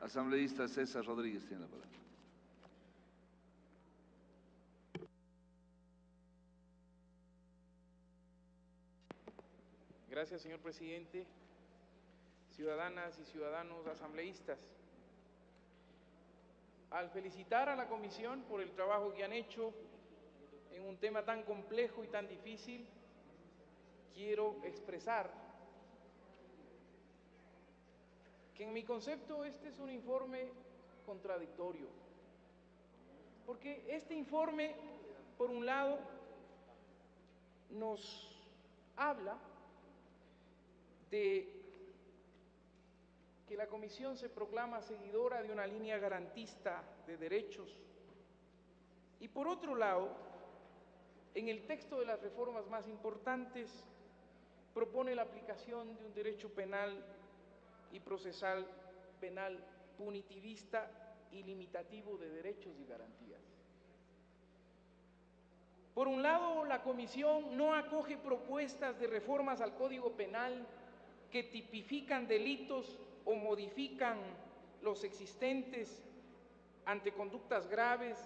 Asambleísta César Rodríguez tiene la palabra. Gracias, señor presidente. Ciudadanas y ciudadanos asambleístas. Al felicitar a la comisión por el trabajo que han hecho en un tema tan complejo y tan difícil, quiero expresar en mi concepto este es un informe contradictorio. Porque este informe, por un lado, nos habla de que la Comisión se proclama seguidora de una línea garantista de derechos y por otro lado, en el texto de las reformas más importantes, propone la aplicación de un derecho penal y procesal penal punitivista y limitativo de derechos y garantías. Por un lado, la Comisión no acoge propuestas de reformas al Código Penal que tipifican delitos o modifican los existentes ante conductas graves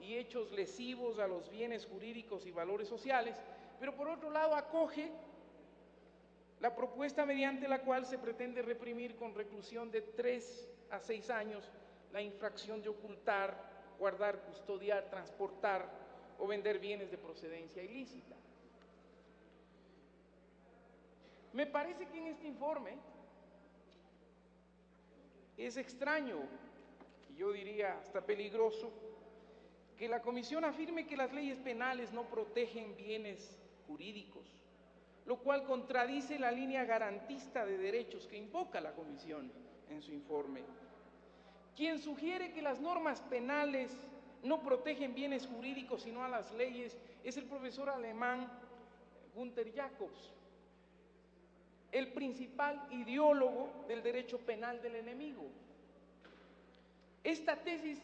y hechos lesivos a los bienes jurídicos y valores sociales, pero por otro lado acoge la propuesta mediante la cual se pretende reprimir con reclusión de tres a seis años la infracción de ocultar, guardar, custodiar, transportar o vender bienes de procedencia ilícita. Me parece que en este informe es extraño, y yo diría hasta peligroso, que la Comisión afirme que las leyes penales no protegen bienes jurídicos, lo cual contradice la línea garantista de derechos que invoca la Comisión en su informe. Quien sugiere que las normas penales no protegen bienes jurídicos sino a las leyes es el profesor alemán Gunther Jacobs, el principal ideólogo del derecho penal del enemigo. Esta tesis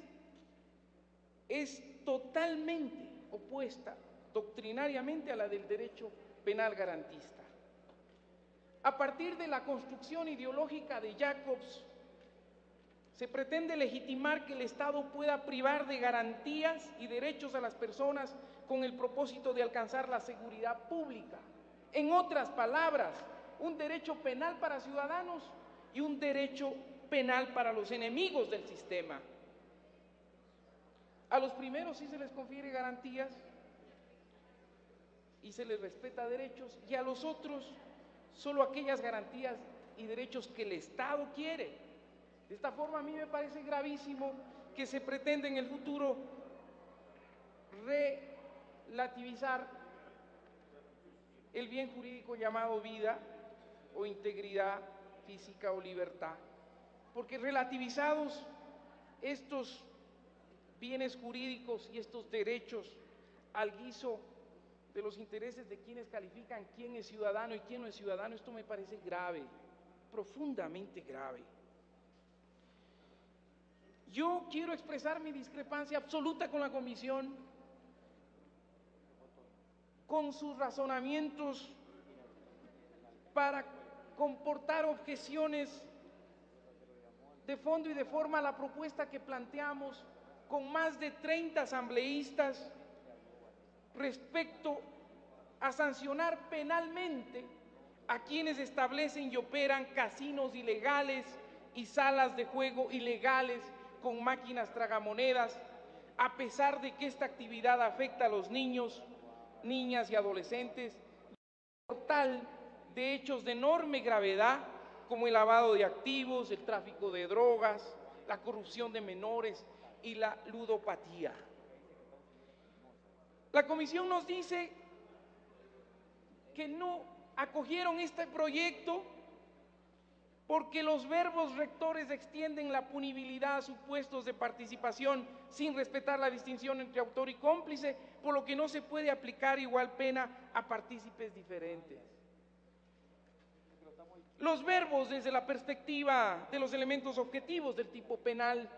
es totalmente opuesta doctrinariamente a la del derecho penal garantista. A partir de la construcción ideológica de Jacobs, se pretende legitimar que el Estado pueda privar de garantías y derechos a las personas con el propósito de alcanzar la seguridad pública. En otras palabras, un derecho penal para ciudadanos y un derecho penal para los enemigos del sistema. A los primeros sí se les confiere garantías y se les respeta derechos y a los otros solo aquellas garantías y derechos que el Estado quiere. De esta forma a mí me parece gravísimo que se pretenda en el futuro relativizar el bien jurídico llamado vida o integridad física o libertad. Porque relativizados estos bienes jurídicos y estos derechos al guiso de los intereses de quienes califican quién es ciudadano y quién no es ciudadano, esto me parece grave, profundamente grave. Yo quiero expresar mi discrepancia absoluta con la Comisión, con sus razonamientos para comportar objeciones de fondo y de forma a la propuesta que planteamos con más de 30 asambleístas respecto a sancionar penalmente a quienes establecen y operan casinos ilegales y salas de juego ilegales con máquinas tragamonedas, a pesar de que esta actividad afecta a los niños, niñas y adolescentes, tal de hechos de enorme gravedad como el lavado de activos, el tráfico de drogas, la corrupción de menores y la ludopatía. La comisión nos dice que no acogieron este proyecto porque los verbos rectores extienden la punibilidad a supuestos de participación sin respetar la distinción entre autor y cómplice, por lo que no se puede aplicar igual pena a partícipes diferentes. Los verbos desde la perspectiva de los elementos objetivos del tipo penal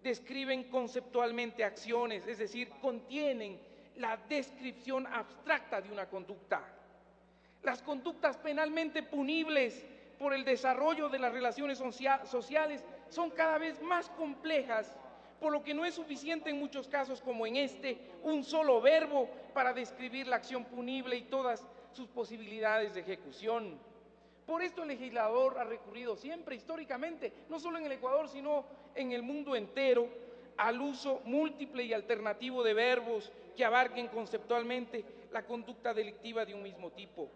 describen conceptualmente acciones, es decir, contienen la descripción abstracta de una conducta. Las conductas penalmente punibles por el desarrollo de las relaciones sociales son cada vez más complejas, por lo que no es suficiente en muchos casos como en este un solo verbo para describir la acción punible y todas sus posibilidades de ejecución. Por esto el legislador ha recurrido siempre, históricamente, no solo en el Ecuador, sino en el mundo entero, al uso múltiple y alternativo de verbos que abarquen conceptualmente la conducta delictiva de un mismo tipo.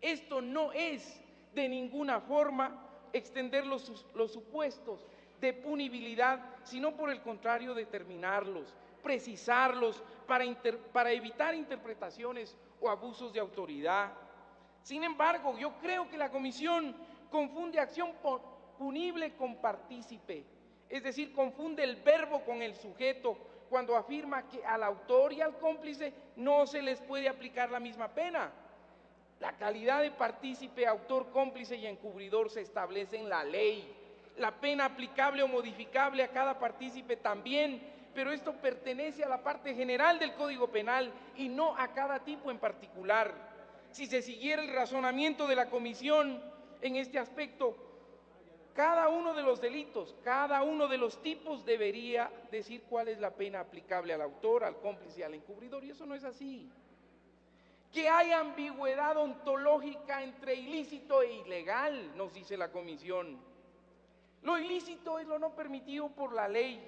Esto no es de ninguna forma extender los, los supuestos de punibilidad, sino por el contrario determinarlos, precisarlos para, para evitar interpretaciones o abusos de autoridad. Sin embargo, yo creo que la comisión confunde acción punible con partícipe, es decir, confunde el verbo con el sujeto cuando afirma que al autor y al cómplice no se les puede aplicar la misma pena. La calidad de partícipe, autor, cómplice y encubridor se establece en la ley. La pena aplicable o modificable a cada partícipe también, pero esto pertenece a la parte general del Código Penal y no a cada tipo en particular si se siguiera el razonamiento de la comisión en este aspecto, cada uno de los delitos, cada uno de los tipos debería decir cuál es la pena aplicable al autor, al cómplice y al encubridor, y eso no es así. Que hay ambigüedad ontológica entre ilícito e ilegal, nos dice la comisión. Lo ilícito es lo no permitido por la ley,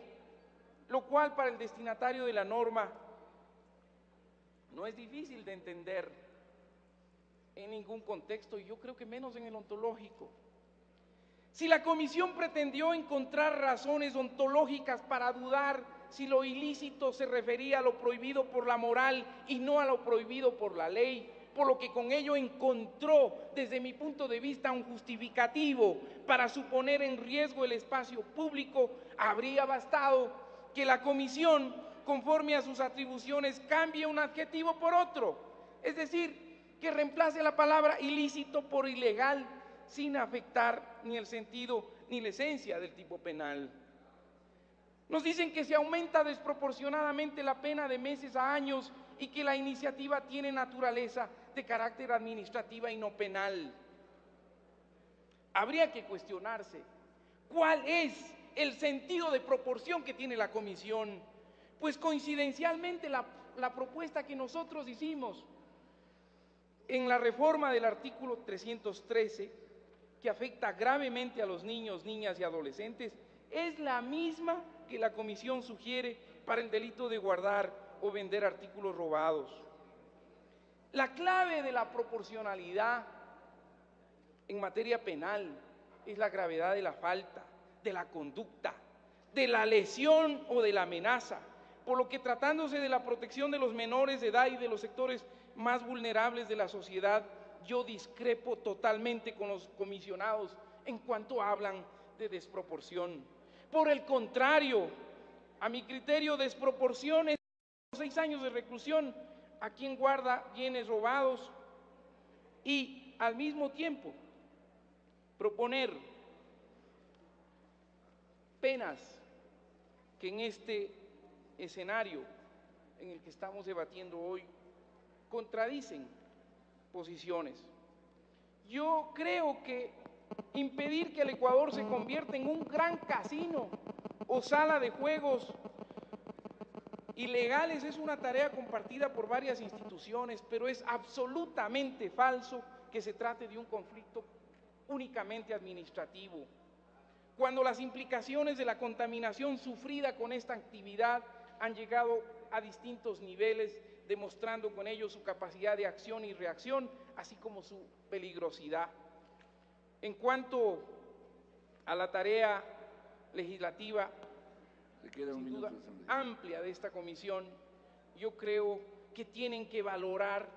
lo cual para el destinatario de la norma no es difícil de entender en ningún contexto y yo creo que menos en el ontológico. Si la comisión pretendió encontrar razones ontológicas para dudar si lo ilícito se refería a lo prohibido por la moral y no a lo prohibido por la ley, por lo que con ello encontró, desde mi punto de vista, un justificativo para suponer en riesgo el espacio público, habría bastado que la comisión, conforme a sus atribuciones, cambie un adjetivo por otro. Es decir, que reemplace la palabra ilícito por ilegal sin afectar ni el sentido ni la esencia del tipo penal. Nos dicen que se aumenta desproporcionadamente la pena de meses a años y que la iniciativa tiene naturaleza de carácter administrativa y no penal. Habría que cuestionarse cuál es el sentido de proporción que tiene la comisión, pues coincidencialmente la, la propuesta que nosotros hicimos en la reforma del artículo 313, que afecta gravemente a los niños, niñas y adolescentes, es la misma que la Comisión sugiere para el delito de guardar o vender artículos robados. La clave de la proporcionalidad en materia penal es la gravedad de la falta, de la conducta, de la lesión o de la amenaza, por lo que tratándose de la protección de los menores de edad y de los sectores más vulnerables de la sociedad, yo discrepo totalmente con los comisionados en cuanto hablan de desproporción. Por el contrario, a mi criterio, desproporción es seis años de reclusión a quien guarda bienes robados y al mismo tiempo proponer penas que en este escenario en el que estamos debatiendo hoy contradicen posiciones. Yo creo que impedir que el Ecuador se convierta en un gran casino o sala de juegos ilegales es una tarea compartida por varias instituciones, pero es absolutamente falso que se trate de un conflicto únicamente administrativo. Cuando las implicaciones de la contaminación sufrida con esta actividad han llegado a distintos niveles demostrando con ello su capacidad de acción y reacción, así como su peligrosidad. En cuanto a la tarea legislativa sin duda, amplia de esta comisión, yo creo que tienen que valorar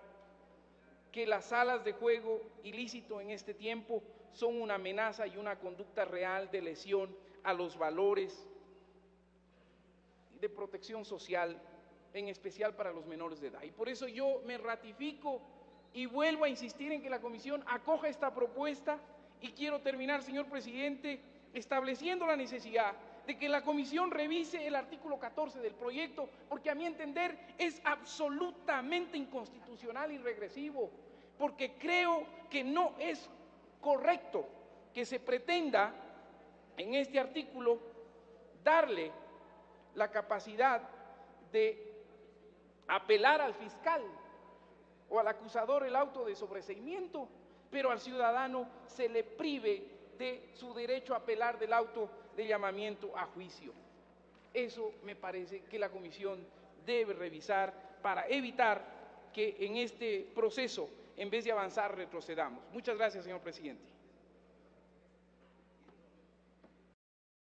que las salas de juego ilícito en este tiempo son una amenaza y una conducta real de lesión a los valores de protección social en especial para los menores de edad. Y por eso yo me ratifico y vuelvo a insistir en que la comisión acoja esta propuesta y quiero terminar, señor presidente, estableciendo la necesidad de que la comisión revise el artículo 14 del proyecto, porque a mi entender es absolutamente inconstitucional y regresivo, porque creo que no es correcto que se pretenda en este artículo darle la capacidad de apelar al fiscal o al acusador el auto de sobreseimiento, pero al ciudadano se le prive de su derecho a apelar del auto de llamamiento a juicio. Eso me parece que la comisión debe revisar para evitar que en este proceso, en vez de avanzar, retrocedamos. Muchas gracias, señor presidente.